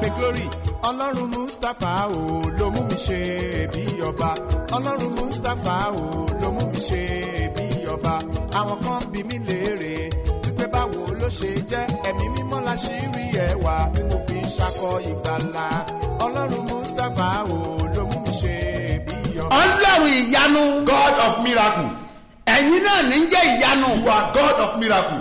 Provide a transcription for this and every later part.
abe glory. Ọlọ́run mustapha o ló mú mi ṣe bí ọba. Ọlọ́run mustapha o ló mú mi ṣe bí ọba. Àwọn kan bí mi léèrè wípé báwo ló ṣe jẹ́. Ẹ̀mí mímọ́ la ṣì rí ẹwà mo fi ń ṣakọ ìgbàlà. Ọlọ́run mustapha o ló mú mi ṣe bí ọba. ọlọ́run ìyanu. God of miracle. ẹ̀yin náà ní jẹ́ ìyanu. You are God of miracle.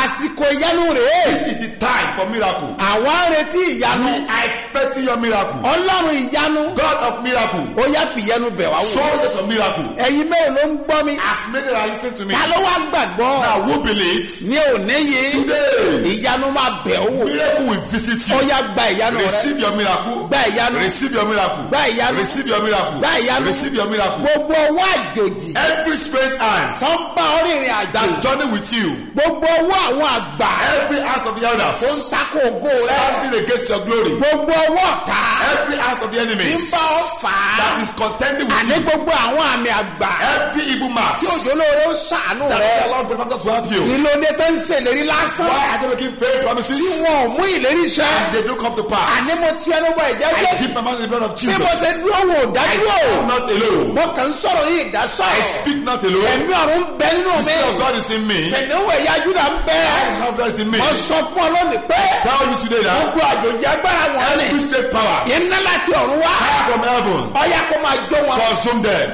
àsìkò ìyanu rèé. This is the time for miracle. àwa ń retí ìyanu We are expecting your miracle. ọlọ́run ìyanu God of miracle. ó yá fìyẹnu bẹ̀ wá Show us a miracle. ẹ̀yin mélòó ló ń gbọ́ mi As many are listening to me. ta ló wá gbàgbọ́ Now who believes? ní òní yìí Today. ìyanu máa bẹ̀ ọ́ wò Miracle will visit ó you. yá gba ìyanu rẹ Receive your miracle. Gba ìyanu. Receive your miracle. Gba ìyanu. Receive your miracle. Gba ìyanu. Receive your miracle. gbogbo owó àjòjì Every strange hand tó ń bá ọ rìnrìn àjò that journey with you. gbogbo owó àwọn àgbà Every house of the tó ń takò ògo rẹ standing against your glory. gbogbo owó ọ̀tá Every house of the tí ń enemies bá ọ fà that is contending with àní you. gbogbo àwọn àmì àgbà Every evil mark tí òjò lóore ó ṣàánú that rẹ is allowed benefactor to help you. ìlòdè tó ń ṣèlérí lásán Why are they making fake promises? wọn ò mú ìlérí iṣẹ́ And they do come to àní pass. mo ti ẹnu bọ ẹ̀jẹ̀ I jésù keep my mouth in the blood of bí mo Jesus. ṣe dúró wò I dájú o am not alone. mo kàn ń sọ̀rọ̀ yìí ìdásọ̀rọ̀ I speak not alone. ẹ̀mí ọ̀run ń bẹ nínú The mi Spirit of God is in me. kẹ̀nìún ẹ̀yà júdà ń bẹ The Spirit of God is in me. mo sọ fún ọ lónìí pé Tell you today that gbogbo àjòjì agbára wọn ni. Every state powers iná láti ọ̀run wá. Fire from heaven. Ọ̀yà kó máa jó wọn. Consume them.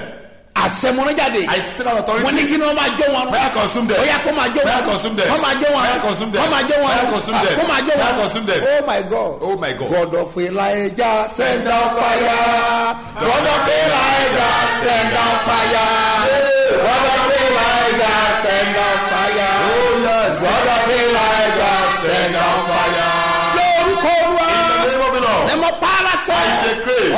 àṣẹmúnájáde I still have wọn ní authority. kí ni wọn máa jó wọn? Fire consume them. ọ̀yà kó máa jó Fire wọn consume them. kó máa jó wọn. Fire consume them. kó máa jó wọn. Fire consume them. kó máa jó Fire wọn consume them. oh my god. Oh my God. god of elijah send down fire. God of elijah send down fire. God of elijah send down fire. Oh god of elijah send down fire. lórúkọ olúwa In the name of the Lord. ẹ mọ pààlàsẹ I decree.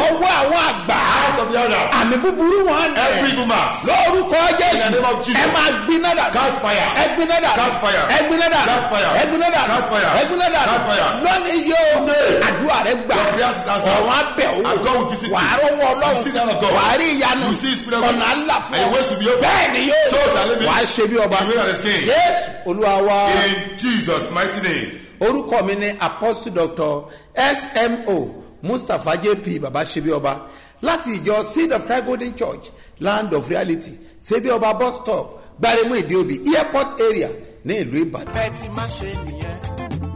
Out of the elders. àmì búburú wọn dẹ Every evil mass. lórúkọ In the jésù name of Jesus. ẹ máa gbiná dà Catch fire. ẹ gbiná dà Catch fire. ẹ gbiná dà Catch fire. ẹ gbiná dà Catch fire. ẹ gbiná dà Catch fire. lónìí yóò àdúrà rẹ gbà Your prayers is answered. ọ̀run abẹ́ òwò And God will visit you. wàá rọwọ́ You see the hand ọlọ́run of God. wàá rí ìyanu You see his spirit of God. ọ̀nà ńlá fún And your ways will be open. bẹ́ẹ̀ ni yóò So shall it be. wàá ṣe bí ọba You will as king. yéésù olúwa wa. In Jesus' mighty name. orúkọ mi ni apostle doctor smo mustapha jp baba sebioba láti ìjọ seed of christ golden church land of reality sebioba bus stop gbaremu ìdíòbí airport area ní ìlú ìbàdàn. bẹ́ẹ̀ ti máa ṣe nìyẹn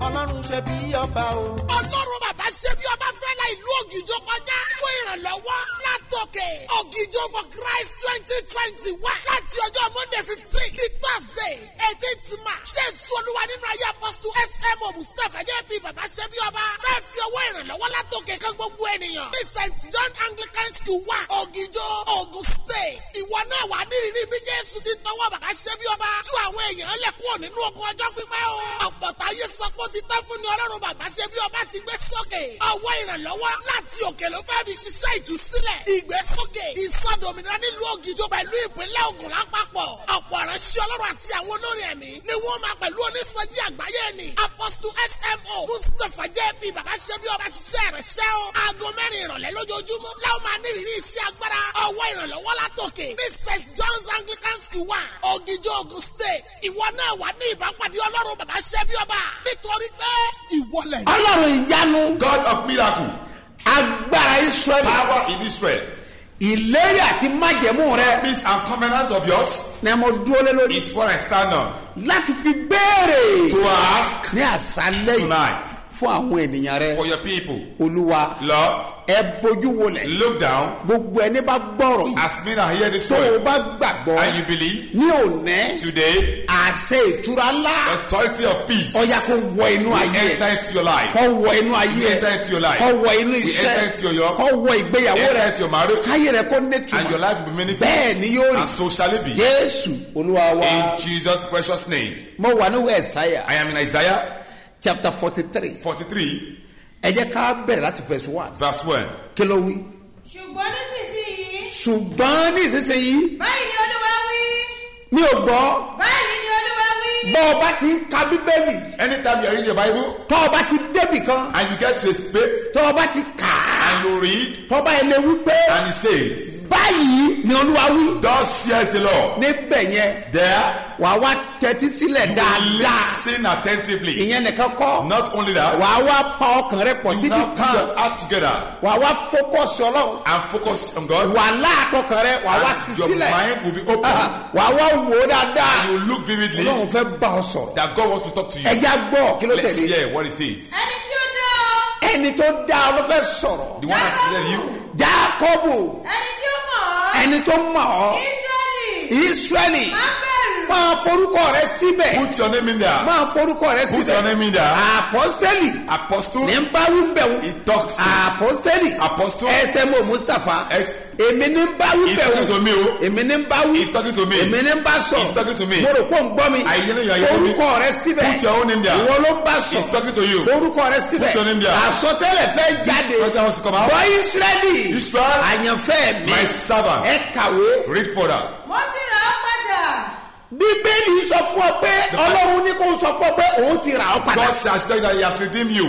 ọlọ́run ṣe bí ọba o. ọlọ́run bàbá ṣe bí ọba fẹ́ ìlú ògìjọ kọjá fún ìrànlọ́wọ́ látòkè. Ògìjọ for christ twenty twenty one láti ọjọ́ monday fifteen ní thursday eighteenth march. Jésù olúwa nínú ayé bàbá ṣe bí ọba fẹ́ fi owó ìrànlọ́wọ́ látòkè kan gbogbo ènìyàn. Ní st john anglican school wa ògìjọ ogun state. Ìwọ náà wà jésù ti tọwọ́ bàbá ṣe bí ọba tú àwọn èèyàn nínú ọjọ́ pípẹ́ o. Ayé sọ fún láti òkè ló fẹ́ fi ṣiṣẹ́ ìtúsílẹ̀. Ìgbésókè ìsọdòmìnira nílùú ògìjọ pẹ̀lú ìpínlẹ̀ ògùn lápapọ̀. Ọ̀pọ̀ ìránṣẹ́ ọlọ́run àti àwọn olórin ẹ̀mí ni wọ́n máa pẹ̀lú onísọjí àgbáyé ni. Apostle smo mustapha jp bàbá ṣe bí ọba ṣiṣẹ́ ìránṣẹ́ o. Aago mẹ́rin ìrọ̀lẹ́ lójoojúmọ́ láwọn máa nírìírí iṣẹ́ agbára. Ọwọ́ ìrànlọ́wọ́ látòkè ní st john's anglican school wa ògìjọ ogun state. Ìwọ náà wà ní ìbápadì ọlọ́run bàbá ṣe bí ọba. Nítorí pé ìwọlẹ̀ ọlọ́run ìyanu. God of miracle. Agbára israẹli Power in Israel. ìlérí àti májẹ̀mú rẹ. Peace and covenant of yours. Ni mo dúró lé lórí. Is what I stand on. láti fi béèrè. To ask ní àṣálẹ́ yìí. tonight fún àwọn ènìyàn rẹ. For your people. olúwa Lord, ẹ bójú wọlẹ̀ look down. Gbogbo ẹni bá gbọ́rọ̀ yìí as me that hear this tó o word bá gbàgbọ́ and you believe ní òní today àṣẹ ìtura ńlá authority of peace ọ̀yà kò wọ inú ayé. enter into your life. kò wọ inú ayé. We enter into your life. kò wọ inú We iṣẹ́. enter into your kò wọ ìgbéyàwó enter rẹ. into your marriage. Káyé rẹ kó and your life will be meaningful. bẹ́ẹ̀ ni yóò rí. And so shall it be. jésù olúwa wa. In Jesus' precious name. mo wà ní wẹ̀sáyà I am in Isaiah chapter forty three 43 ẹ jẹ́ ká bẹ̀rẹ̀ láti verse one. Verse 1. kí ló wí. ṣùgbọ́n nísinsìnyí ṣùgbọ́n ní ìsinsìnyí báyìí ni olúwa wí. Mi ò gbọ́. Báyìí ni olúwa wí. Bọ́ ọ bá ti ń ka bíbélì. Anytime you are reading your Bible tọ́ ọ bá ti débì kan. and you get to a space tọ́ ọ bá ti kà á. and you read tọ́ ọ bá yẹ lé wípé and it says, báyìí ni olúwa wí. Thus says the Lord. níbẹ̀ yẹn There, wàá wá tẹ́tí sílẹ̀ you will dáadáa. listen attentively. ìyẹn nìkan kọ́. Not only that, wàá wá pa ọkàn rẹ pọ̀ you síbi now put kan your heart together wàá wá fókọ̀sì ọlọ́run. and focus on God. wàá láàtọkàn rẹ wàá wá sí And your sílẹ̀. mind will be opened. wàá wá wò ó dáadáa. You look vividly ọlọ́run fẹ́ bá ọ sọ̀rọ̀. that God wants to talk to you. ẹja gbọ́ kí ló Let's tẹ̀lé? hear what He says. ẹni tí ó dá ọ. Ẹni tó dá ọ ló fẹ́ sọ̀rọ̀. The one that created you, jákọ́bù. Ẹni ẹni tó mọ̀ ọ́. Má bẹ̀rù máa forúkọ rẹ síbẹ̀ put your name in there. máa forúkọ rẹ Put your síbẹ̀ name in there. apọ́sítẹ́lì Apostle, ní n bá wí bẹ̀ wò he talks to apọ́sítẹ́lì Apostle. smo mustapha Ex- èmi ní n bá wí He's bẹ̀ talking to me, oh. èmi ní n bá wí He's talking to me. èmi ní n bá sọ He's talking to me. mo rò pé ń gbọ́ mi I hear you, I hear me. forúkọ rẹ síbẹ̀ Put your own name there. ìwọ ló ń bá sọ He's talking to you. forúkọ rẹ síbẹ̀ Put your name there. àsọtẹ́lẹ̀ fẹ́ jáde President wants to come out. bọ́ ìsírẹ́lì Israel, àyànfẹ́ mi my servant. ẹ kàwé Read further. mo ti rà ọ́ padà bíbélì sọ fún ọ pé ọlọ́run ní kó sọ fún ọ pé òun ti rà ọ́ padà God has told you that He has redeemed you.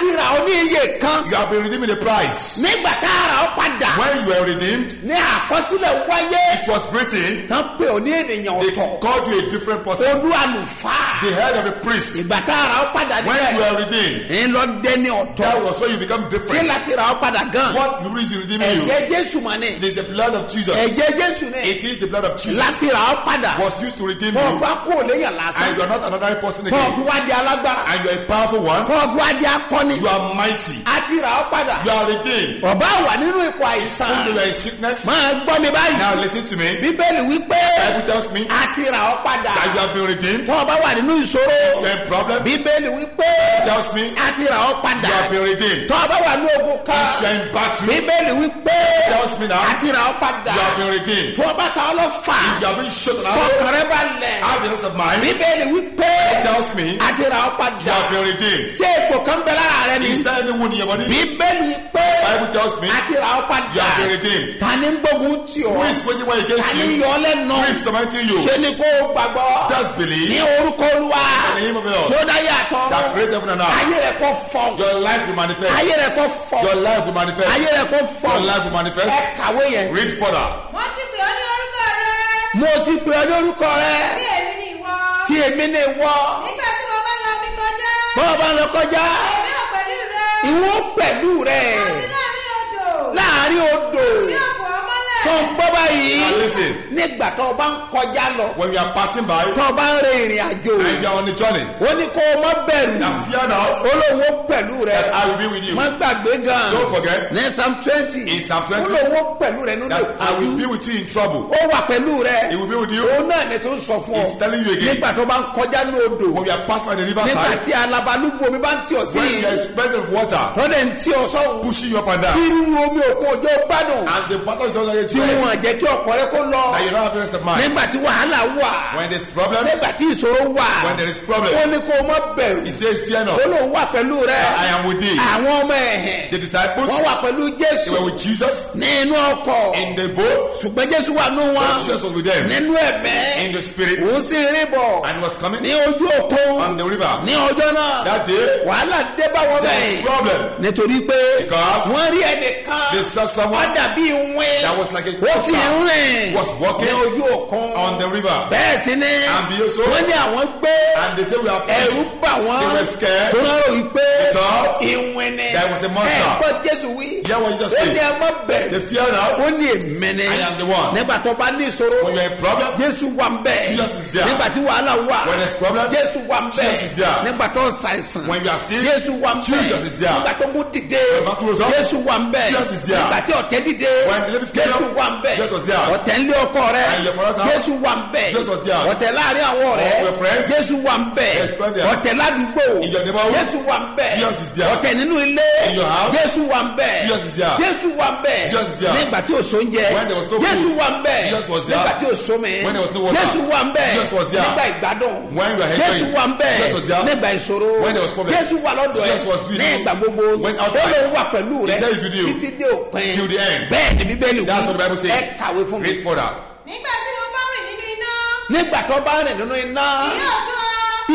Ti rà ọ́ ní iye kan You have been redeemed in a price. nígbà tá a rà ọ́ padà When you were redeemed, ní àkọsílẹ̀ wáyé it was written tán pé ò ní ènìyàn they ọ̀tọ̀ called you a different person. olú àlùfáà The head of a priest. ìgbà tá a rà ọ́ padà When you níbẹ̀ were redeemed, ń lọ dẹ́ni ọ̀tọ̀ that was when you become kí different. la fi rà ọ́ padà gan What the reason redeeming you? ẹ̀jẹ̀ jésù mà ní It is the blood of Jesus. ẹ̀jẹ̀ jésù ní It is the blood of Jesus. láti rà ọ́ padà Was used to redeem you. bá kó o léyàn lásán And you are not an ordinary person fi again. wá di alágbára And you are a powerful one. kọ́ ọ fi wá di akọni You are mighty. a ti rà ọ́ padà You are redeemed. ọba wà nínú ipò When àìsàn you are in sickness, máa gbọ́ mi báyìí now listen to me. bíbélì wípé Bible tells me a ti rà ọ́ padà that you have been redeemed. o bá wà nínú ìṣòro You in problem. bíbélì wípé tells me a ti rà ọ́ padà you have been redeemed. o bá wà ní ogun You kan are in battle. bíbélì wípé tells me now a ti rà ọ́ padà you have been redeemed. o bá ta ọ lọ fà You have been shot out. fọkàn rẹ balẹ̀ Have the rest of mind. bíbélì wípé tells me a ti rà ọ́ you padà have been redeemed. ṣé ipò kan bẹ lára rẹ ni Is there any wound in your body? bíbélì wípé Bible tells me a ti rà ọ́ you padà have been redeemed. ta ni ń gbógun tì Who ọ́ is waging war against ta ni you? yọ lẹ́nu Who is tormenting you? ṣe ni kó gbàgbọ́ Just ní believe orúkọ olúwa in the name of the Lord tó dáyé àtọ́ that created heaven and earth. ayé rẹ kò fọ Your life will manifest. ayé rẹ kò fọ Your life will manifest. ayé rẹ kò fọ Your life will manifest. ẹ kàwé yẹn Read further. mo ti pè ọ́ ní orúkọ rẹ mo ti pè ọ́ lórúkọ rẹ tí èmi ni ìwọ tí èmi ní wọ nígbà tí mo bá lọ mi kọjá bọ́ọ̀ bá lọ kọjá èmi ìwọ pẹ̀lú rẹ. Láàrin odò tó ń gbọ́ báyìí nígbà tó o bá ń kọjá lọ. When we are passing by. Tó o bá ń rin ìrìn àjò. Ó ní kó o má bẹ̀rù. Olówó pẹ̀lú rẹ. I má gbàgbé gan. Don't forget. ní psalm twenty. In Psalm 20, olówó pẹ̀lú rẹ nínú. That I will be ìpọ́njú with you in trouble. ó wà pẹ̀lú rẹ. He will be with you. Òun náà ni tó ń sọ fún ọ. He's telling you again. nígbà tó bá ń kọjá ní odò. When we are passing by the nígbà tí alabalúgbò omi bá ń tì ọ sí. Of water. Lọ́dẹ̀ ń tì ọ sọ́hùn pushing you up and down, tí irú omi òkun òjò gbádùn. And the battle is not going tí wọn jẹ́ kí ọkọ̀ rẹ kó lọ. That you don't have rest of mind. nígbà tí wàhálà wà. When there's problem, nígbà tí ìṣòro wà. When there is problem, ó ní kó o má bẹ̀rù. He says, fear not. ó lóun wà pẹ̀lú rẹ. I am with thee. àwọn ọmọ ẹ̀hẹ̀. The disciples, wọ́n wà pẹ̀lú they jésù were with Jesus. Ọkọ̀. In the boat, ṣùgbọ́n jésù wà nù wọn. But Jesus was with them. Nínú ẹ̀mẹ́. In the spirit, òun sì rí bọ̀. And was coming. Ní ojú òkun. On the river. ní ọjọ́ náà. That day, wàhálà dé bá wọn there bẹ́ẹ̀. problem. nítorí pé Because wọ́n rí ẹnìkan. They saw wọ́n dàbí ìwìn that was like a ó sì ń rìn was walking ní ojú òkun on the river. bẹ́ẹ̀ sì ni And be also- wọ́n ní àwọn gbé And they say, we are ẹ̀rú bà wọ́n They were scared. tó náà rò wípé They thought ìwìn ni there was a monster. ẹ̀ gbọ́ jésù wí Hear what Jesus ó ní ẹ má They fear not. ó ní èmi ni I am the one. nígbà tó bá ní ìṣòro When you are in problem, jésù wà ń bẹ̀ Jesus is there. nígbà tí wàhálà wà When there's problem, jésù wà ń bẹ̀ Jesus is there. nígbà tó ń ṣàìsàn when you are sick, jésù wà ń bẹ̀ Jesus is there. nígbà tó kún dìde jésù wà ń bẹ̀ Jesus is there. nígbà tí ọ̀tẹ̀ dìde jésù wà ń bẹ̀. Jesus was there. ọ̀tẹ̀ ńlé ọkọ rẹ. And your father's house, jésù wà ń bẹ̀. Jesus was there. ọ̀tẹ̀ láàárín àwọn ọ̀rẹ́. All your friends, jésù wà ń bẹ̀. Yes, brother. ọ̀tẹ̀ ládùúgbò. In your neighborhood, jésù wà ń bẹ̀. Jesus is there. ọ̀tẹ̀ nínú ilé. In your house, jésù wà ń bẹ̀. Jesus is there. jésù wà ń bẹ̀. Jesus is there. nígbà tí ò sóúnjẹ When there was no food, jésù wà ń bẹ̀. Jesus was there. nígbà tí ò sómi When there was no water, jésù wà ń bẹ̀. Jesus was there. nígbà ìgbádùn. When you are jésù enjoying, wà ń bẹ̀. Jesus was there. nígbà ìṣòro. When there was problem, jésù wà lọ́dọ̀ ẹ̀. Jesus was with you. ìgbà gbogbo. When ó outside, lóun wà pẹ̀lú He rẹ. says with you. títí dé òpin. Till the end. bẹ́ẹ̀ ni bíbélì That's what the Bible says. ẹ kàwé fún mi Read further. nígbà tí mo bá rìn nínú iná nígbà tó bá rìn nínú iná tó ọ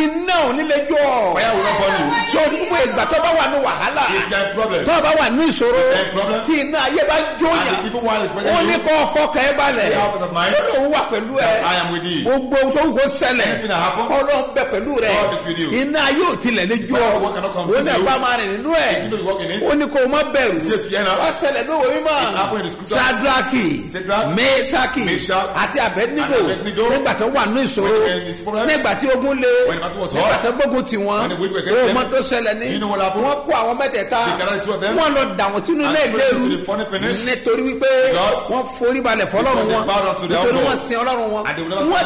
iná ò ní lè jó. Ọ Fire will not burn you. so gbogbo ìgbà tó bá wà ní wàhálà there is problem, tó bá wà ní ìṣòro problem. tí iná ayé bá jó and yàn the evil one is ó ní kó fọkàn ẹ balẹ̀. Say out of mind. ó lóun wà pẹ̀lú ẹ. I am with you. gbogbo tó ń kó ṣẹlẹ̀ Anything that ọlọ́run bẹ pẹ̀lú rẹ. God is with you. iná ayé ò tilẹ̀ lè jó. Fire ọ of God cannot come ó ní ẹ̀fọ́ máa rìn nínú ẹ̀. Ó ní kó má bẹ̀rù. wọ́n ṣẹlẹ̀ lówó mímọ́. Sadraki mesaki àti abednego nígbà tó wà ní ìṣòro nígbà tí ogun le nígbà tó gbógun tì wọ́n. When the wind were against ó mọ them, tó ṣẹlẹ̀ ní wọ́n kó. àwọn mẹ́tẹ̀ẹ̀ta. Wọ́n lọ dà wọ́n sínú ilé furnace nítorí wípé wọ́n forí balẹ̀ fọlọ́run wọn. nítorí wọ́n sin ọlọ́run wọn. Wọ́n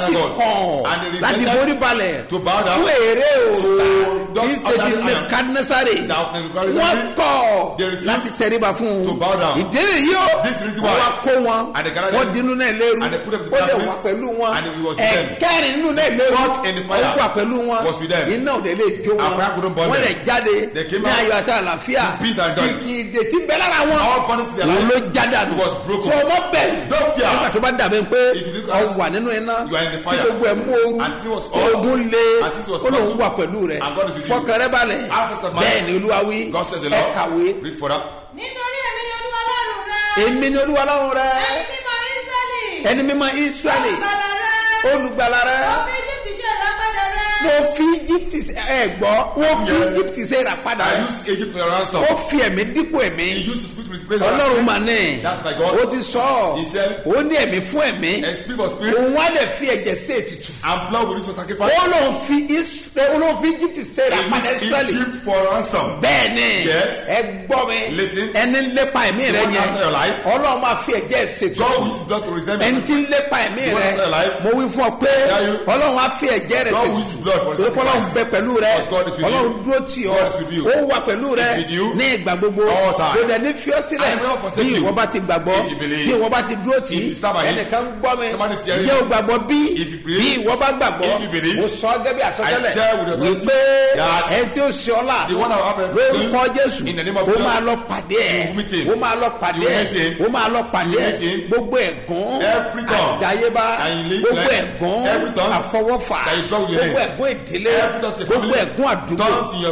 And they láti rejected forí balẹ̀. to bow down fún èrè those kì í ṣe ti iron. nebukadnesari wọ́n kọ̀ láti tẹríba fún down. ìdílé yìí reason wọ́n wá kó wọn. Wọ́n dínú náà to ó dẹ̀ wà pẹ̀lú wọn. Ẹ̀kẹ́rin nínú náà fire. Ó wà pẹ̀lú wọn was with them. iná ò dẹ̀ lè jó wọn. Wọ́n dẹ̀ jáde They came ní out. ayọ̀ àti àlàáfíà. In peace and joy. kìkì ìdètí ń bẹ lára wọn. Òun ló jáde àná tó ọmọ fear. nígbà tó bá dàbí pé If you look ọ wà nínú iná You are in the tí fire. gbogbo ẹ̀ mú ooru ogun lé And it was ó lóun wà pẹ̀lú rẹ̀. And God is with you. fọkàn rẹ balẹ̀. Bẹ́ẹ̀ ni olúwa wí. Ẹ kàwé. Nítorí èmi ni olúwa ọlọ́run rẹ. èmi ni olúwa lọ́run rẹ. Ẹni mímọ́ ísírẹ́lì. ẹni mímọ́ israẹli olùgbàlà rẹ. olùgbàlà rẹ ẹ gbọ́ wọ́n fi egypt ṣe ìràpadà I rẹ use Egypt for ransom. ó fi ẹ̀mí dípò ẹ̀mí. He used to speak ọlọ́run mà ní. That's my God. ó ti sọ ọ́. He said- ó ní ẹ̀mí fún ẹ̀mí. And speak for spirit. òun wá dẹ̀ fi ẹ̀jẹ̀ sí ètùtù. And blood will use for sacrifice. ó lóun fi Isra- ó lóun fi egypt ṣe He ìràpadà used israẹli Egypt for ransom. Yes. ẹ gbọ́ mi. Listen. ẹni lépa ẹ̀mí rẹ yẹn. ọlọ́run máa fi ẹ̀jẹ̀ God ṣètùtù will use blood to redeem ẹni tí lépa ẹ̀mí rẹ mo wí fún ọ pé ọlọ́run á fi ẹ̀jẹ̀ rẹ God will use blood for sacrifice. Pẹ̀lú rẹ. Ọlọ́run dúró tì ọ́. Ó wà pẹ̀lú rẹ ní ìgbà gbogbo. dẹ̀ ní fi ọ́ sílẹ̀. Bí ìwọ bá ti gbàgbọ́ bí ìwọ bá ti dúró tì ẹnìkan gbọ́ mi. Ǹjẹ́ o gbàgbọ́ bí? Bí ìwọ bá gbàgbọ́ mo sọ gẹ́gẹ́ bí àsọtẹ́lẹ̀. wípé ẹ tí ó ṣe ọ́ the one that will happen lórúkọ jésù ó máa lọ pàdé ẹ ó máa lọ pàdé ẹ ó máa lọ pàdé ẹ. gbogbo tongue àdáyébá gbogbo tongue àfọwọ́fà gbogbo ẹ̀gún ìdílé Gbogbo ẹ̀gún àdúgbò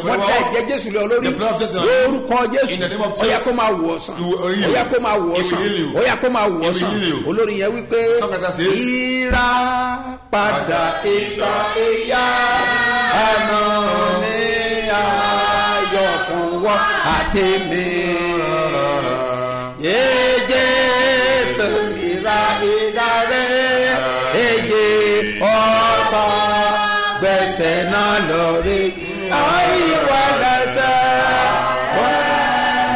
wọ́n tẹ ẹ̀jẹ̀ jésù lé olórí. Lórúkọ jésù. Ó kó máa wọ̀ heal. ó kó máa wọ̀ you. ó kó máa wọ̀ you. olórí yẹn wípé ìrà padà ìtọ́ ìyá àná ní ayọ̀ fún wọn àti mi. Náà lórí. Àìwá lẹ́sẹ̀,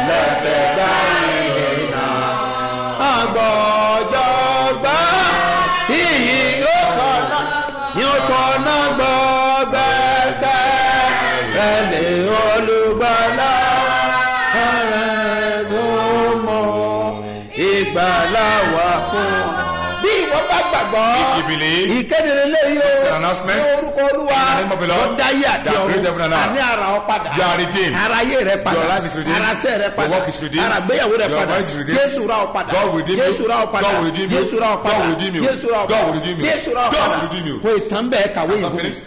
lẹ́sẹ̀ gbá ìhìnà. Àgbọ̀jọ̀gbá ìyí yóò tọ̀nà, yóò tọ̀nà gbàgbọ́, ìkéde lélẹ́yìí o, ní orúkọ olúwa, ó dáyé àti ọ̀run, àní ara ọ padà, ara ayé rẹ padà, ara sẹ́ rẹ padà, ara gbéyàwó rẹ padà. Jésù ra ọ padà. Jésù ra ọ padà. Jésù ra ọ God padà. Jésù ra ọ padà. Jésù ra ọ padà, kò ìtàn bẹ́ẹ̀ kàwé ìwé. finished.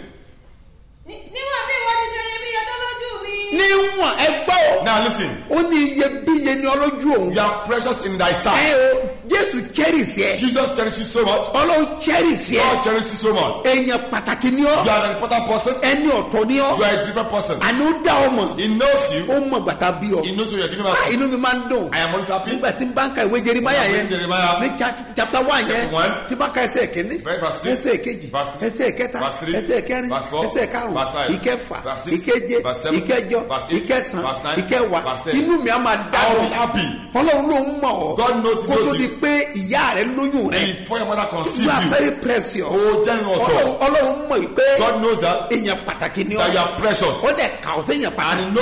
Ní- níwọ̀n bí ìwọ ti ṣe iyebíye tó lójú mi. Níwọ̀n ẹgbọ́ Now listen. ó ní iyebíye ní ọlójú òun. You are precious in thy ẹ sight. o jésù cherish ẹ Jesus cherishes you so much. ọlọ́run cherish ẹ God cherishes you so much. èèyàn pàtàkì ni You ọ are an important person. ẹni ọ̀tọ̀ ni ọ You are a different person. àní ó dá ọmọ He knows you. ó mọ gbàtà bí ọ He knows you are Ah, out. inú mi máa ń dùn I am always happy. nígbà tí n bá ń ka ìwé jerimaya yẹn ní cha- chapter one yẹn tí bá ka ẹsẹ̀ kìíní ẹsẹ̀ kejì ẹsẹ̀ kẹta ẹsẹ̀ kẹrin ẹsẹ̀ karùn verse five, ìkẹfà ìkeje ìkẹjọ ìkẹsàn ìkẹwàá inú mi á máa dá lọ ọlọ́run ló ń mọ̀ ọ́. Kó tó di pé ìyá rẹ lóyún rẹ. You are very precious. Oh, ọlọ́run mọ̀ pé God knows that. èèyàn pàtàkì ni ọ́. ó dẹ̀ kà ó sẹ́yìn And pàtàkì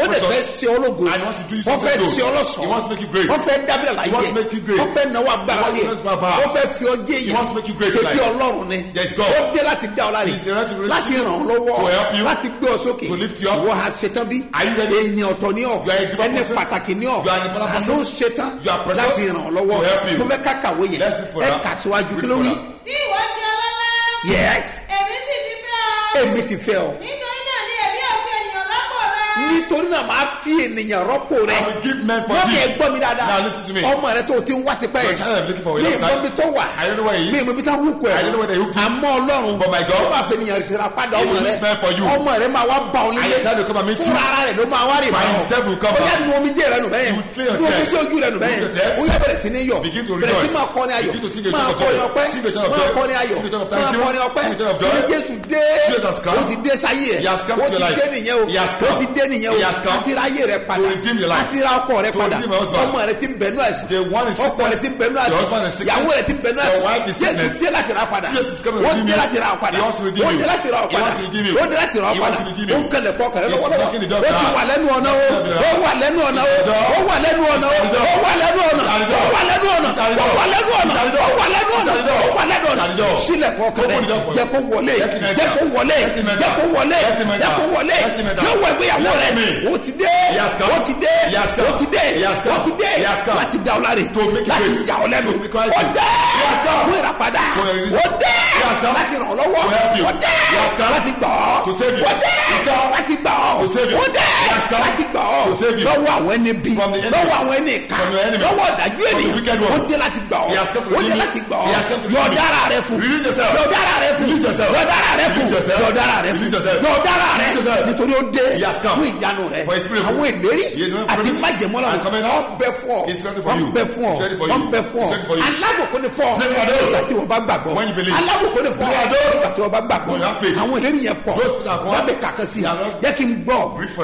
ó dẹ̀ fẹ́ ṣe you wọ́n fẹ́ ṣe good. ọlọ́sọ̀ He wants to make you great. wọ́n fẹ́ dábìlà láyé. Wọ́n fẹ́ náwó agbára yẹ wọ́n fẹ́ fi ọjẹ́ great ṣe bí ọlọ́run ni. Ó dé láti dá ọ láre. Láti ràn ọ́ lọ́wọ́. Láti gbé ọ sókè. To lift you ṣetán bí Are you ready? èèyàn ọ̀tọ̀ ni ọ́. Ẹni pàtàkì ni ọ́. Àná ṣetán You are precious láti ràn ọ́ lọ́wọ́. to help you. mo fẹ́ ká kàwé yẹn. Let's read for ẹ that. kà síwájú. Kí ló wí? Tí ìwọ ṣe ọlọ́lá. yes. Èmi sì ti fẹ́ ọ. èmi ti fẹ́ ọ náà ni èmi ò fi ènìyàn rọ́pò rẹ. Nítorí náà máa fi ènìyàn rọ́pò rẹ. Wọ́n kẹ́ gbọ́ mi dáadáa. Now listen to me. ọmọ rẹ tó ti ń wá tipẹ́ a mi ìmọ̀ bí tó wà. Mi ìmọ̀ bí tó ẹ̀. They hooked him. àmọ́ ọlọ́run But my God, ó máa fi ènìyàn ṣe padà ọmọ rẹ. ọmọ rẹ máa wá bá ọ nílé. I tell you, come and meet fún you. ara rẹ ló máa wá rè will come bóyá nu omijé rẹ nù your nu omijé ojú rẹ nù your ó yẹ bẹ̀rẹ̀ sí ní yọ. Bẹ̀rẹ̀ sí máa kọrin ayọ̀. Begin to sing a máa kọrin joy. ọpẹ́. Máa joy. kọrin ayọ̀. Máa ọpẹ́. Ní Jésù dé. Ó ti dé sáyé ẹ̀. Ó ti dé nìyẹn o. Ó ti dé nìyẹn o. He has come àti ráyè rẹ padà. To redeem your life. àti ra ọkọ rẹ padà. ọmọ rẹ ti ń The one is ọkọ rẹ ti ń is ẹ̀sìn sickness. ìyàwó rẹ ti ń ẹ̀sìn is sickness. Jésù dé láti ra padà. Redeem dé láti ra padà. You. dé láti ra padà. ó dé láti ra padà. ó kẹlẹ̀ kọ́ kẹlẹ̀ lọ́wọ́lọ́wọ́. ó ti wà lẹ́nu ọ̀nà o. Ó wà lẹ́nu ọ̀nà o. Ó wà lẹ́nu ọ̀nà o. Ó wà lẹ́nu ọ̀nà. Ó wà lẹ́nu ọ̀nà. Ó wà lẹ́nu ọ̀nà. Ó wà lẹ́nu ọ̀nà. ó wà lẹ́nu ọ̀nà. Sílẹ̀ kọ́ kẹlẹ̀ jẹ́ kó wọlé. Jẹ́ kó wọlé. Jẹ́ kó wọlé. Jẹ́ kó wọlé yóò wọ ìgbéyàwó rẹ̀ ó ti dé ó ti dé ó ti dé ó ti dé láti da ọ láre láti yà ọ lẹ́nu ó dé fún ìràpadà ó dé láti ràn ọ́ lọ́wọ́ ó dé láti gbọ́ ó dé láti gbọ́ ó dé láti gbọ́ lọ́wọ́ àwọn ẹni bí lọ́wọ́ àwọn ẹni ìka lọ́wọ́ ọ̀dájú ènìyàn ó dé láti gbọ́ ó dé láti gbọ́ yọ̀ọ́dára rẹ fún yọ̀ọ́dára rẹ fún yọ̀ọ́dára rẹ fún yọ̀ọ́dára rẹ fún yọ̀ọ́dára rẹ nítorí ó dé fún ìyanu rẹ àwọn ìlérí àti májèmọ́lá wọn bẹ fún ọ wọn bẹ fún ọ wọn bẹ fún ọ. alábòkó ni fún ọ. Nígbà tí wọn bá gbàgbọ́. alábòkó ni fún ọ. Nígbà tí wọn bá gbàgbọ́. àwọn ìlérí yẹn pọ̀. Wọn bẹ kàkẹ́ sí i. Jẹ́ kí n gbọ́.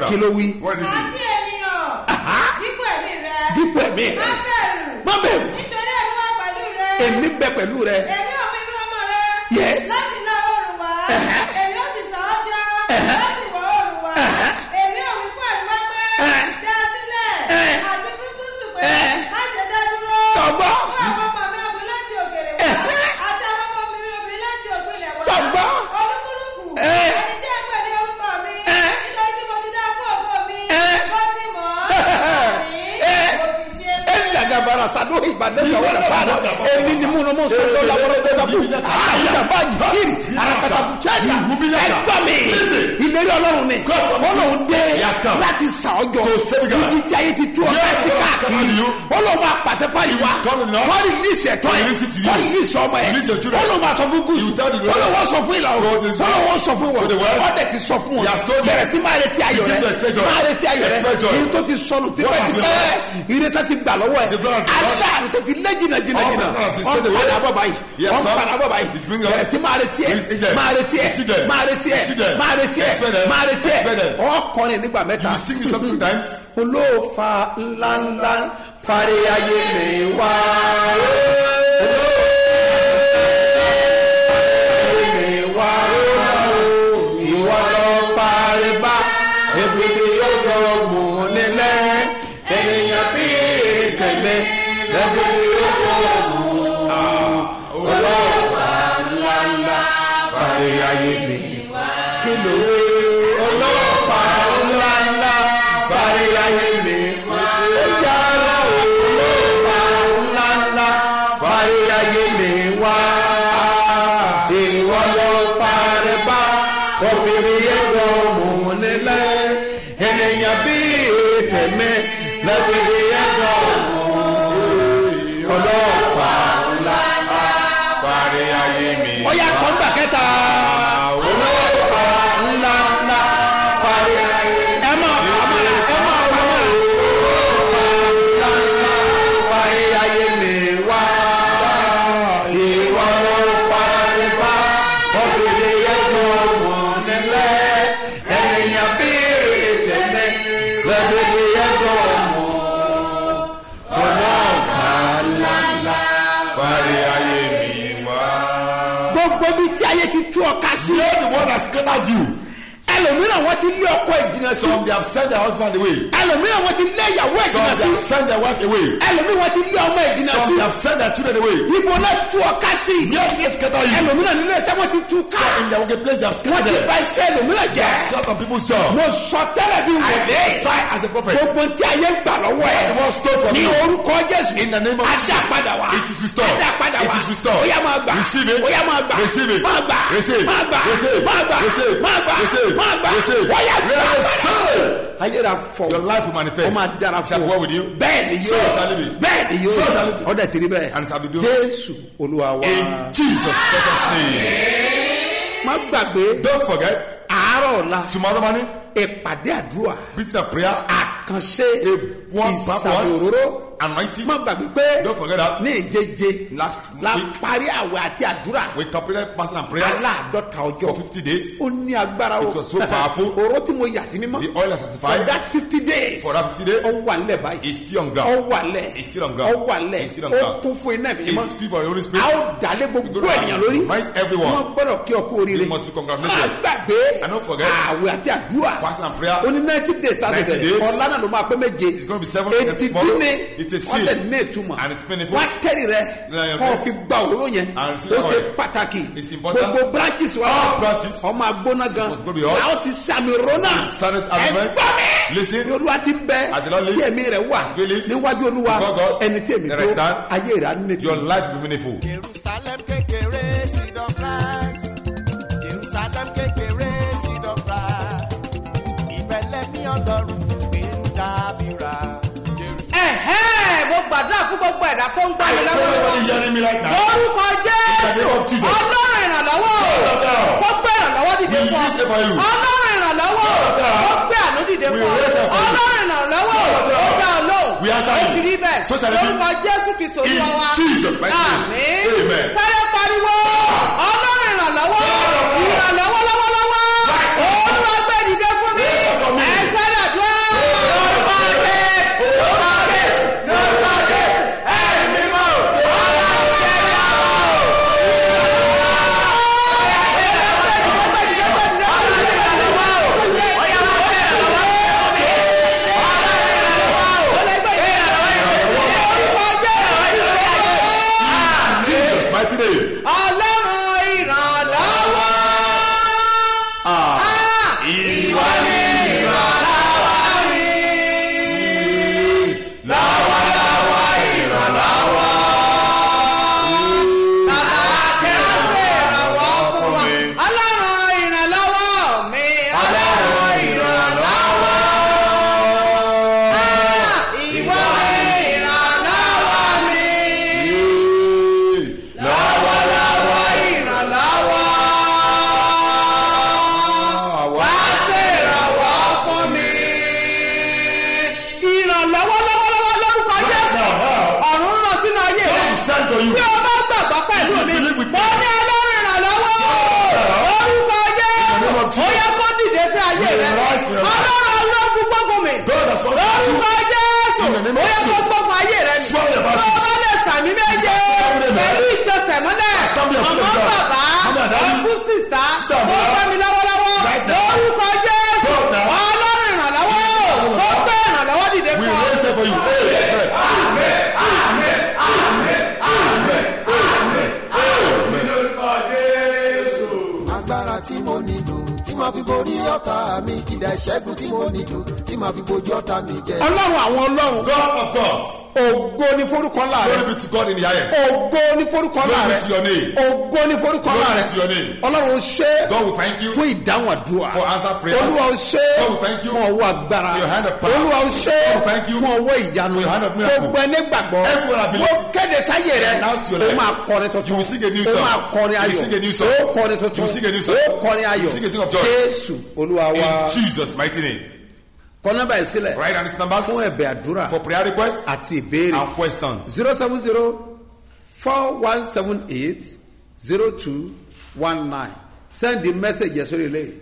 Kí ló wí? What is it? àti ènìyàn dípò ẹ̀mí rẹ. dípò ẹ̀mí má rẹ bẹ̀rù. má bẹ̀rù. Nítorí ẹ̀mí wà pẹ̀lú rẹ. èmi bẹ pẹ̀lú rẹ. Èmi ò fi rú ọmọ rẹ. Yes. láti lá oòrùn wá. Ẹ̀hẹ́. èmi ò sì sàn ọ́ já. láti wọ̀ oòrùn wá. Ẹ̀hẹ́. èmi ò wí fún àríwá pé. Ẹ̀hẹ́. dá sílẹ̀. Ẹ̀hẹ́. àti fún gúúsù pé. Ẹ̀hẹ́. má ṣe dá dúró. Sọ̀gbọ́. fún àwọn ọmọ mi ọkùnrin láti òkèèrè wá. Ẹ̀hẹ́. àti àwọn ọmọ mi obìnrin láti òpinlẹ̀ wá. Sọ̀gbọ́. olúkúlùkù. Ẹ̀hẹ́. ẹni tí a pè ní orúkọ mi. Ẹ̀hẹ́. nítorí tí mo ti dá fún ògo mi. Ẹ̀hẹ́. mo ti mọ̀ ọ́. Ẹ̀hẹ́. mo ti ṣe bẹ́ẹ̀. Elagabara sado ibadẹjọ wẹrẹ fara emi ni mu nomu sọdọ labọrọ tẹsabu ayaba jiri arakata bucaja ẹgbami ìlérí Ọlọ́run ni Ọlọ́run láti sa ọjọ́. Ibi tí ayé ti tú ọ láti káàkiri. Ọlọ́run máa pàṣẹ fáyì wa wọn rìlíìsì ẹ̀tọ́ yẹ wọn rìlíìsì ọmọ yẹ Ọlọ́run máa sọ fún gúúsù. Ọlọ́run sọ fún ìlà oòrùn Ọlọ́run sọ fún wọn. ọdẹ ti sọ fún wọn. Bẹ̀rẹ̀ sí máa retí ayọ̀ rẹ. máa retí ayọ̀ rẹ. Ìrètí tó ti sọnù tipẹ́tipẹ́. ìrètí ti gbà lọ́wọ́ ẹ̀. Alẹ́ àrùn tó ti lé jìnnà jìnnà jìnnà. wọ́n padà bọ̀ báyìí. Wọ́n padà bọ̀ báyìí. Bẹ̀rẹ̀ sí máa retí ẹ̀. Máa retí ẹ̀. Máa retí ẹ̀. Máa retí ẹ̀. Máa retí ẹ̀. Ọkọrin nígbà mẹ́ta sing it something times. olóòfà ńláńlá fari ayé mi wá. Ayé lẹ́bìrì yẹn tó mọ̀ olóòfà ńláńlá Fari ayé mi gbogbo bí tí ayé ti tú ọ ká sí. The one that scattered you. Ẹlòmíràn wọn ti lé ọkọ ìjìnà sí Some they have sent their husband away. ẹlòmíràn wọn ti lé ìyàwó Some ìjìnà they sí have sent their wife away. ẹlòmíràn wọn ti lé ọmọ ìjìnà Some sí they have sent their children away. ibo náà tú ọká sí did they scatter you? ẹlòmíràn nílé iṣẹ́ wọn ti tú ká So in their working place they have wọn scattered ti them. bà iṣẹ́ ẹlòmíràn jẹ́ Scattered some people's job. mo sọ tẹ́lẹ̀ bí I wòlé prophesy as a prophet. gbogbo tí ayé gbà lọ́wọ́ ẹ̀ The one stole from ní you. orúkọ jésù In the name of Jesus. padà wá It is restored. padà wá It is restored. ó yá máa gbà Receive it. ó yá máa gbà Receive it. máa gbà Receive. máa gbà Receive. máa gbà Receive. máa gbà Receive. Máa gbà ó yá gbà ayé rà fọ. Your life will manifest. Shall fún be well with you. bẹ́ẹ̀ ni So yóò shall it be. bẹ́ẹ̀ ni yóò. So shall it be. bẹ́ẹ̀. And shall be done. jésù olúwa wa. In Jesus' precious name. má gbàgbé. Don't forget, àárọ̀ ọ̀la. Tomorrow morning, ìpàdé àdúrà. Visit a prayer, àkànṣe ìsàmì one. òróró anointing. má gbàgbé pé Don't forget that. ní ìjeje Last la week. parí àwẹ̀ àti àdúrà We completed fasting and prayer aláàdọ́ta for ọjọ́ 50 days. ó ní agbára o It was so powerful. tí mo yà sí mímọ́ The oil is for certified. that fifty days For that 50 days, ó wà nílẹ̀ báyìí It's still on ó ground. wà lẹ̀ It's still on ground. ó wà lẹ̀ It's still on ó ground. kún fún iná mímọ́ It's free for the Holy a Spirit. ó dalé gbogbo ènìyàn lórí invite everyone. wọ́n gbọ́dọ̀ kí ọkú oríire You must be congratulated. má gbàgbé And don't forget, àwẹ̀ àti àdúrà Fasting and prayer. ó ní ninety days láti 90 bẹ̀rẹ̀ days. ọ̀la náà ló máa pé méje It's to be seven ètí tomorrow. dín ní It's a wọ́n seal. ní ìtumọ̀ And it's meaningful. wọ́n tẹ́rì rẹ kọ́ fi gba òróró yẹn And ó see ṣe pàtàkì It's important. gbogbo branches wa All branches. ọmọ agbóná gan must go be hot. làwọn ti sàmì rona The saddest element. ẹgbọ́n mi Listen. ní olúwa ti ń bẹ As the Lord lives. tí ẹ̀mí rẹ̀ wà As he lives. níwájú olúwa Before God. ẹni tí èmi There tó is ayé rẹ̀ á nínú Your life be meaningful. Ẹ̀dá tó ń gbọ́ mi lọ́wọ́lọ́wọ́. Lórúkọ jésù. ọlọ́run ìrànlọ́wọ́. Ó gbé ìrànlọ́wọ́ dìde fún ọ. ọlọ́run ìrànlọ́wọ́. Ó gbé àánú dìde We fún ọ. ọlọ́run ìrànlọ́wọ́. Ó dá ọ lóhùn. We answer ó ti rí bẹ́ẹ̀. Lórúkọ jésù kìí In olúwa wa. Amen. sáré pariwo. Ọlọ́run ìrànlọ́wọ́. Ìrànlọ́wọ́ lọ́wọ́lọ́wọ́ God has spoken to you. orúkọ jésù ó yẹ kó gbógun ayé rẹ it. o bá lè sàmì méje. Pẹ̀lú ìtẹsẹ̀ mọ́lẹ̀. Stand be a ọmọ fool of God. bàbá ọkú sísá. Ó fẹ́ mi lọ́wọ́lọ́wọ́ fi borí ọ̀tá mi ìdá ìṣẹ́gun tí mo nílò tí màá fi bojú ọ̀tá mi jẹ. ọlọ́run àwọn ọlọ́run God of God. Ògo ní forúkọ ńlá rẹ Glory be to God in the highest. ògo ní forúkọ ńlá Glory rẹ be to your name. ògo ní forúkọ ńlá Glory rẹ be to your name. ọlọ́run ó ṣe God will thank you fún ìdáhùn àdúrà for answer prayers. olúwa ó ṣe God will thank you fún ọwọ́ agbára for your hand of power. olúwa ó ṣe God will thank you fún ọwọ́ ìyanu for your hand of miracle. gbogbo ẹni gbàgbọ́ Everyone that believes. mo kéde sáyé rẹ Announce your o life. máa kọrin tuntun You will sing a new o song. máa kọrin You ayọ̀ will sing a new song. o kọrin tuntun You will sing a new song. o kọrin You will sing a sing of joy. jésù olúwa wa In Jesus' mighty name. Kọ nọ́mbà yìí sílẹ̀ Write down these numbers fún ẹ̀bẹ̀ àdúrà for prayer requests àti ìbéèrè. and questions. zero seven zero four one seven eight zero two one nine. Send the message yẹn sórí ilé.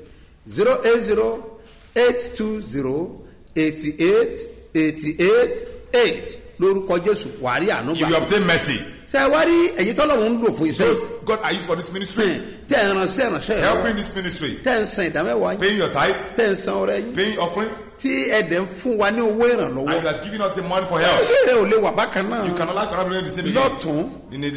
Zero eight zero eight two zero eighty eight eighty eight eight. Lórúkọ jésù wàrí If you ànúgbà obtain mercy, ṣe wá rí ẹ̀yin tọ́lọ́run ń lò fún iṣẹ́? Those God are used for this ministry, tẹ́ ẹ̀ ránṣẹ́ ránṣẹ́ yẹn helping this ministry, tẹ́ ẹ̀ san ìdámẹ́wàá yín. Paying your tithe, tẹ́ ẹ̀ san ọrẹ yín. Paying offerings, tí ẹ̀dẹ̀ ń fún wa ní owó ìrànlọ́wọ́. And you are giving us the money for help. èrè ò lè wà bákan náà. You cannot like collaborate the same again. lọ́tún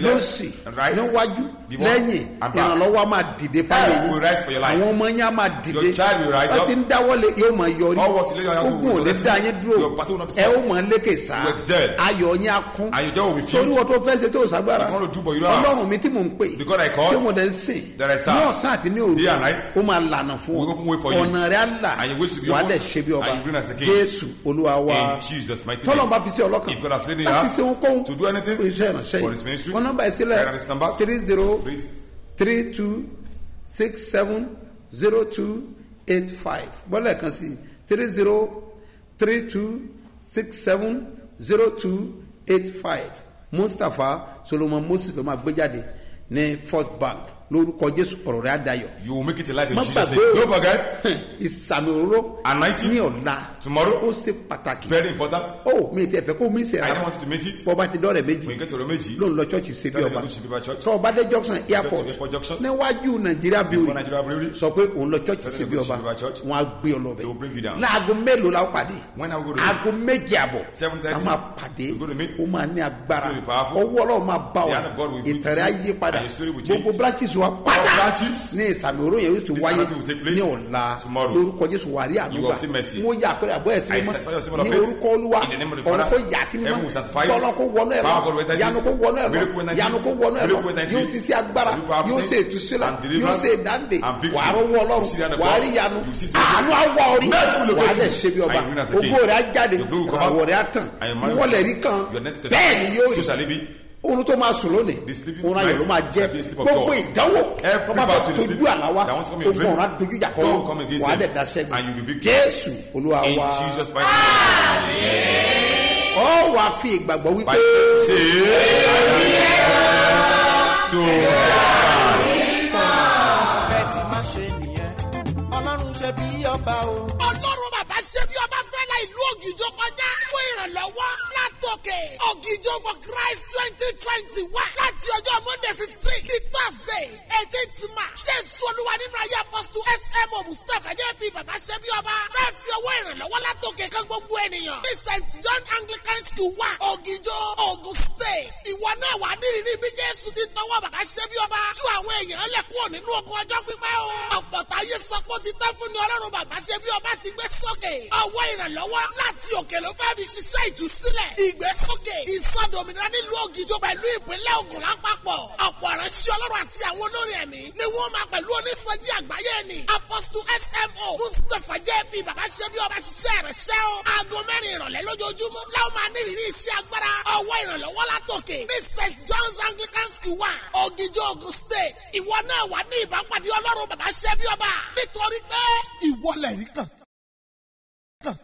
lọ́sì níwájú lẹ́yìn ìrànlọ́wọ́ á máa dìde fáwọn Help will rise for your life. àwọn ọmọ yín á máa dìde. Your child will rise up. ti ń dáwọ́lé yóò máa yọrí. All what you lay your hands ogun ò will lè dá yín dúró. Your battle will not be ẹ ó stopped. máa lékè sá. You excel. ayọ̀ yín á kún. And your joy will be torí filled. wọn tó fẹ́ ṣe tó don't have. ọlọ́run mi tí mò ń pè The God I call, tí mo dẹ̀ ń serve, ní ọ̀sán àti ní òru ó máa lànà fún you. ọ̀nà rẹ̀ á là wà á dẹ̀ ṣe bí ọba. jésù olúwa wa. Tọ́lọ̀ bá fi sí ọlọ́kan láti ṣe ohunkóhun to do anything fún iṣẹ́ his yìí. wọn nọ́mbà ẹ̀ sílẹ̀ three zero three two six seven zero two eight five. Bọ́lá kan sí three zero three two six seven zero two eight five mustapha solomon moses ló máa gbé jáde ní first bank lórúkọ jésù ọ̀rọ̀ rẹ̀ á dayọ̀. You will make it life in Jesus' name. Don't forget, ìsàmì òróró ní ọ̀la. Tomorrow. ó ṣe pàtàkì. Very important. ó mi ti ẹ̀fẹ̀ kó mi ṣe I don't want to miss it. bọ́ba ti dọ́rẹ̀ méjì get to Romeji, ló ń lọ church ṣe bí ọba. tọ́ ọba dé junction airport. níwájú nàìjíríà Brewery. sọ pé òun lọ church ṣe bí ọba. wọn á gbé ọ lọ They will bring you down. láago mélòó la ó pàdé? Aago méjì àbọ̀. 7:30. a máa pàdé. Ó máa ní agbára. Ọwọ́ ọlọ́run máa bá with ìtẹ̀rẹ̀ ayé padà gbogbo branches wa pátá. Ní ìsàmì òró yẹn yóò This wáyé ní ọ̀la. lórúkọ jésù obtain mercy. mo yà pé àbọ̀ ẹ̀sìn mímọ́. ní orúkọ olúwa ọ̀rọ̀ kó yà sí mímọ́. tọ́lọ́ kó wọnú ẹ̀rọ. yanu kó wọnú ẹ̀rọ. yanu kó wọnú ẹ̀rọ. yóò ti sí agbára yóò ṣe and yóò ṣe victory. wàá rọwọ́ ọlọ́run. wàá rí yanu àánú àwọ̀ orí. Wàá ṣe bí ọba. Ògo rẹ̀ á jáde. Ìràwọ̀ rẹ̀ á tàn. Ìwọlẹ̀ rí kan. Bẹ́ẹ̀ ni yóò rí. Oorun tó máa sùn lónìí oorun ayọ̀ ló máa jẹ́. gbogbo ìdánwò tó bá tójú àláwá ogun ọ̀rá dojú ìjà against wàá them. dẹ̀ gbé. Victorious. jésù olúwa wa. Ọ wà fi ìgbàgbọ́ wípé faith say, to ẹ ti má ṣe nìyẹn. Ọlọ́run ṣe bí ọba o. ọlọ́run bàbá ṣe bí ọba fẹ́ la ìlú ògìjọ kọjá. Fún ìrànlọ́wọ́ látòkè ògìjọ for christ twenty twenty one láti ọjọ́ monday fifteen ní thursday eighteenth march. Jésù olúwa nínú ayé apọ́sítù smo mustapha jp bàbá ṣe bí ọba. Fẹ́ fi owó ìrànlọ́wọ́ látòkè kan gbogbo ènìyàn. Ní st john anglican school wa ògìjọ ogun state. Ìwọ náà wà nírìírí bí jésù ti tọwọ́ bàbá ṣe bí ọba. Tú àwọn èèyàn lẹ̀ kúrò nínú ogun ọjọ́ pípẹ́ o. Ọ̀pọ̀ táyé sọ pé ó ti tán fún ni ọlọ́run bàbá ṣe bí ọba ti gbé sókè. Ọwọ́ ìrànlọ́wọ́ láti òkè ló fẹ́ fi ṣiṣẹ́ ìtúsílẹ̀ ìgbésókè ìsọdòmìnira nílùú ògìjọ pẹ̀lú ìpínlẹ̀ ògùn lápapọ̀. Ọ̀pọ̀ ìránṣẹ́ ọlọ́run àti àwọn olórí ẹ̀mí ni wọ́n máa pẹ̀lú onísọjí àgbáyé ni. Apostle smo mustapha jp bàbá ṣe bí ọba ṣiṣẹ́ ìránṣẹ́ o. Aago mẹ́rin ìrọ̀lẹ́ lójoojúmọ́ láwọn máa ní ìrírí iṣẹ́ agbára. Ọwọ́ ìrànlọ́wọ́ látòkè ní st john's anglican school wa ògìjọ kan.